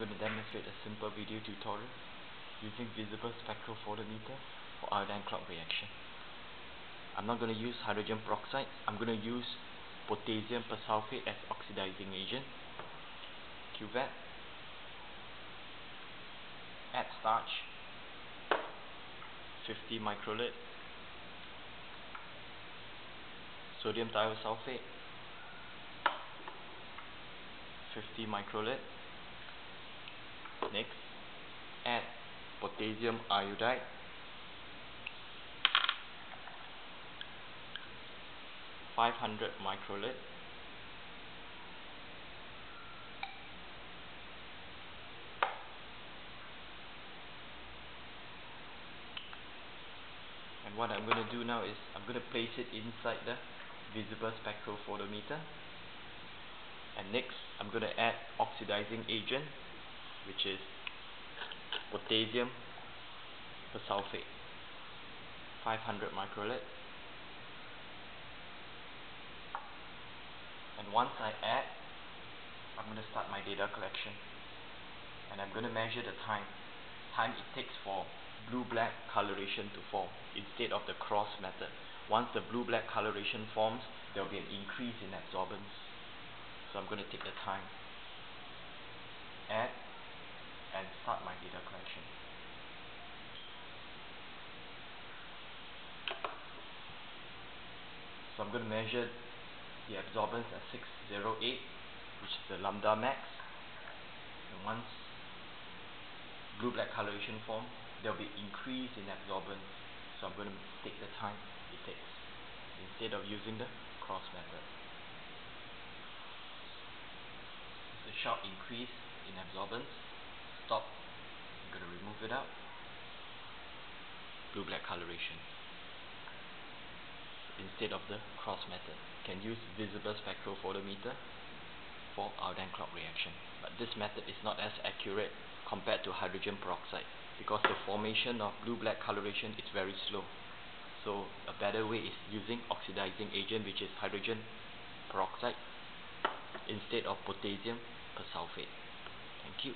going to demonstrate a simple video tutorial using visible spectrophotometer for iodine clock reaction. I'm not going to use hydrogen peroxide, I'm going to use potassium persulfate as oxidizing agent. Cuvette, add starch, 50 microliter, sodium thiosulfate, 50 microliter. Next, add potassium iodide. Five hundred microliter. And what I'm going to do now is I'm going to place it inside the visible spectral photometer and next I'm going to add oxidizing agent which is potassium persulfate 500 microliter and once I add I'm going to start my data collection. And I'm going to measure the time. Time it takes for blue black coloration to form instead of the cross method. Once the blue black coloration forms there will be an increase in absorbance. So I'm going to take the time. Add and start my data collection so I'm going to measure the absorbance at 608 which is the lambda max. And once blue black coloration form there will be increase in absorbance. So I'm going to take the time it takes instead of using the cross method. The sharp increase in absorbance. Stop. I'm going to remove it out. Blue black coloration instead of the cross method can use visible spectrophotometer for iodine clock reaction but this method is not as accurate compared to hydrogen peroxide because the formation of blue black coloration is very slow so a better way is using oxidizing agent which is hydrogen peroxide instead of potassium persulfate. Thank you.